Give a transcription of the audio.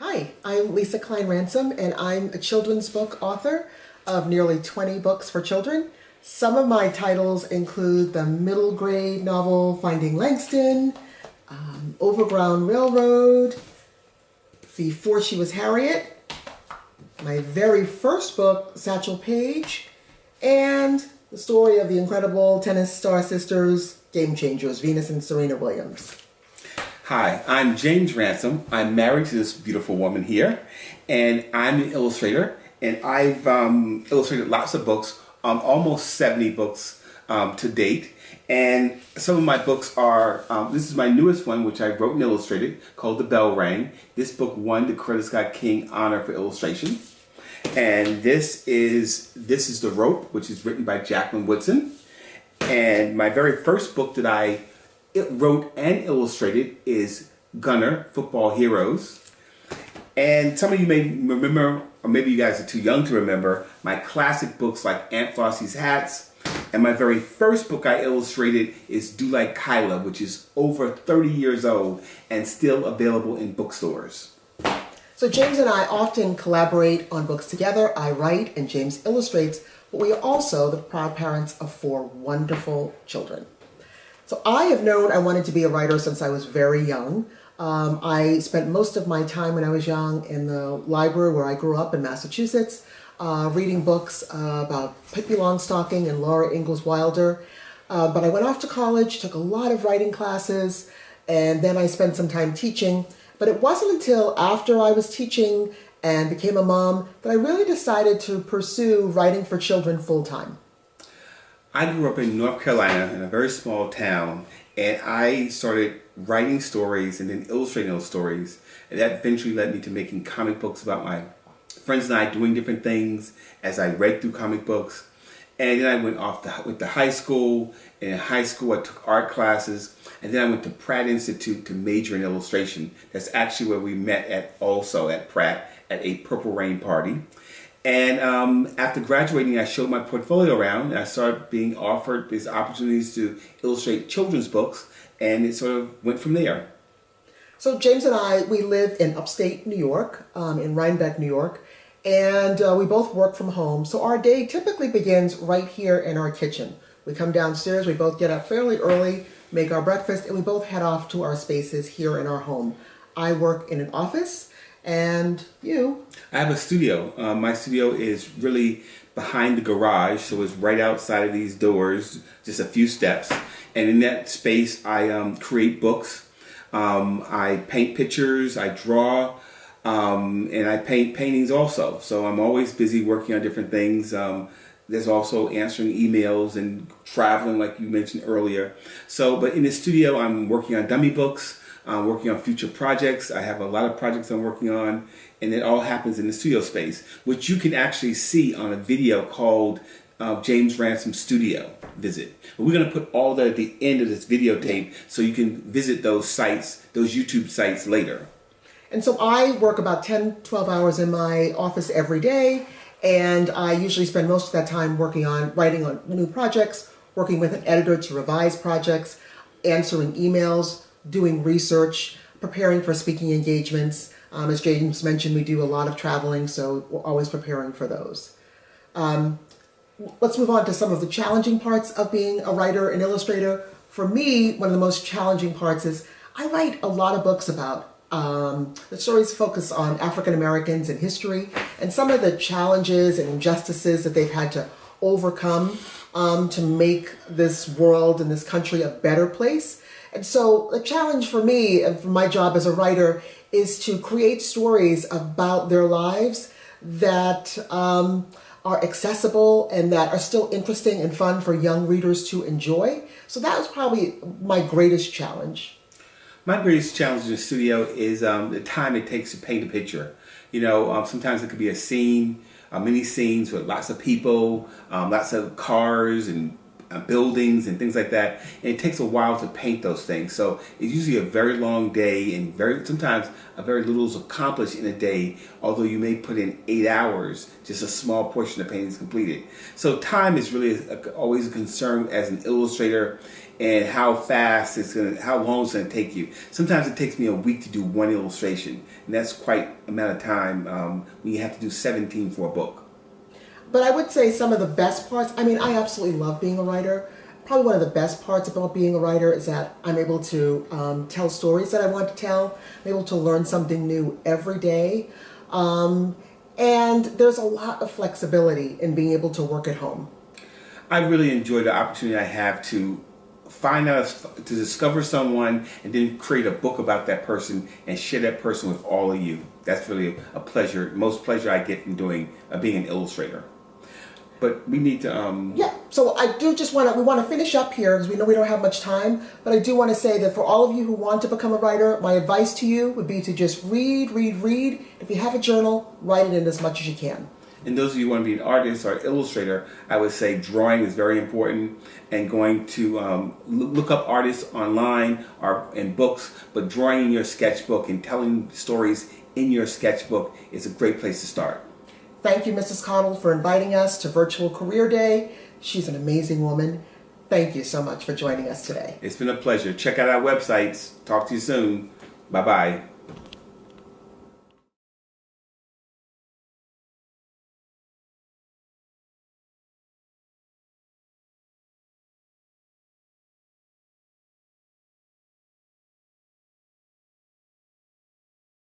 Hi, I'm Lesa Cline-Ransome, and I'm a children's book author of nearly 20 books for children. Some of my titles include the middle grade novel Finding Langston, um, Overground Railroad, Before She Was Harriet, my very first book, Satchel Paige, and the story of the incredible tennis star sisters, game changers, Venus and Serena Williams. Hi, I'm James Ransome. I'm married to this beautiful woman here, and I'm an illustrator, and I've um, illustrated lots of books, um, almost 70 books um, to date. And some of my books are, um, this is my newest one, which I wrote and illustrated, called The Bell Rang. This book won the Coretta Scott King Honor for Illustration. And this is, this is The Rope, which is written by Jacqueline Woodson. And my very first book that I it wrote and illustrated is Gunner, Football Heroes. And some of you may remember, or maybe you guys are too young to remember, my classic books like Aunt Flossie's Hats. And my very first book I illustrated is Do Like Kyla, which is over 30 years old and still available in bookstores. So James and I often collaborate on books together. I write and James illustrates, but we are also the proud parents of four wonderful children. So I have known I wanted to be a writer since I was very young. Um, I spent most of my time when I was young in the library where I grew up in Massachusetts, uh, reading books uh, about Pippi Longstocking and Laura Ingalls Wilder. Uh, but I went off to college, took a lot of writing classes, and then I spent some time teaching. But it wasn't until after I was teaching and became a mom that I really decided to pursue writing for children full time. I grew up in North Carolina in a very small town, and I started writing stories and then illustrating those stories. And that eventually led me to making comic books about my friends and I doing different things as I read through comic books. And then I went off to, went to high school. And in high school, I took art classes. And then I went to Pratt Institute to major in illustration. That's actually where we met at also at Pratt at a Purple Rain party. And um, after graduating, I showed my portfolio around. And I started being offered these opportunities to illustrate children's books, and it sort of went from there. So James and I, we live in upstate New York, um, in Rhinebeck, New York, and uh, we both work from home. So our day typically begins right here in our kitchen. We come downstairs, we both get up fairly early, make our breakfast, and we both head off to our spaces here in our home. I work in an office, and you? I have a studio. Um, my studio is really behind the garage, so it's right outside of these doors, just a few steps. And in that space, I um, create books. Um, I paint pictures. I draw. Um, and I paint paintings also. So I'm always busy working on different things. Um, there's also answering emails and traveling, like you mentioned earlier. So, but in the studio, I'm working on dummy books. I'm working on future projects. I have a lot of projects I'm working on, and it all happens in the studio space, which you can actually see on a video called uh, James Ransome Studio Visit. We're going to put all that at the end of this videotape so you can visit those sites, those YouTube sites later. And so I work about 10, 12 hours in my office every day, and I usually spend most of that time working on writing on new projects, working with an editor to revise projects, answering emails, doing research, preparing for speaking engagements. Um, as James mentioned, we do a lot of traveling, so we're always preparing for those. Um, let's move on to some of the challenging parts of being a writer and illustrator. For me, one of the most challenging parts is I write a lot of books about um, the stories focus on African Americans and history and some of the challenges and injustices that they've had to overcome um, to make this world and this country a better place. And so the challenge for me, and for my job as a writer, is to create stories about their lives that um, are accessible and that are still interesting and fun for young readers to enjoy. So that was probably my greatest challenge. My greatest challenge in the studio is um, the time it takes to paint a picture. You know, um, sometimes it could be a scene, uh, many scenes with lots of people, um, lots of cars and uh, buildings and things like that. And it takes a while to paint those things. So it's usually a very long day and very sometimes a very little is accomplished in a day. Although you may put in eight hours, just a small portion of painting is completed. So time is really a, always a concern as an illustrator and how fast it's gonna, how long it's gonna take you. Sometimes it takes me a week to do one illustration, and that's quite amount of time um, when you have to do 17 for a book. But I would say some of the best parts, I mean, I absolutely love being a writer. Probably one of the best parts about being a writer is that I'm able to um, tell stories that I want to tell. I'm able to learn something new every day. Um, and there's a lot of flexibility in being able to work at home. I really enjoy the opportunity I have to find out, to discover someone, and then create a book about that person and share that person with all of you. That's really a pleasure, most pleasure I get from doing uh, being an illustrator. But we need to. Um, yeah. So I do just want to. We want to finish up here because we know we don't have much time. But I do want to say that for all of you who want to become a writer, my advice to you would be to just read, read, read. If you have a journal, write it in as much as you can. And those of you who want to be an artist or illustrator, I would say drawing is very important and going to um, look up artists online or in books, but drawing in your sketchbook and telling stories in your sketchbook is a great place to start. Thank you, Mrs. Connell, for inviting us to Virtual Career Day. She's an amazing woman. Thank you so much for joining us today. It's been a pleasure. Check out our websites. Talk to you soon. Bye bye.